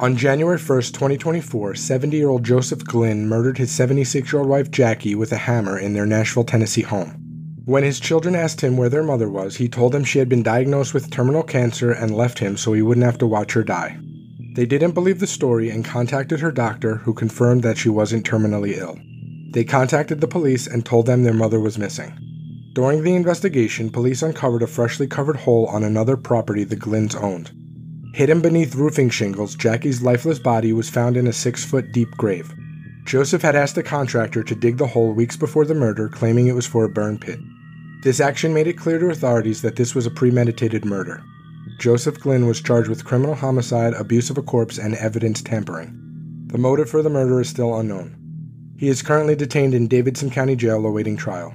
On January 1, 2024, 70 year old Joseph Glynn murdered his 76 year old wife Jackie with a hammer in their Nashville, Tennessee home. When his children asked him where their mother was, he told them she had been diagnosed with terminal cancer and left him so he wouldn't have to watch her die. They didn't believe the story and contacted her doctor, who confirmed that she wasn't terminally ill. They contacted the police and told them their mother was missing. During the investigation, police uncovered a freshly covered hole on another property the Glynns owned. Hidden beneath roofing shingles, Jackie's lifeless body was found in a six foot deep grave. Joseph had asked a contractor to dig the hole weeks before the murder, claiming it was for a burn pit. This action made it clear to authorities that this was a premeditated murder. Joseph Glynn was charged with criminal homicide, abuse of a corpse, and evidence tampering. The motive for the murder is still unknown. He is currently detained in Davidson County Jail awaiting trial.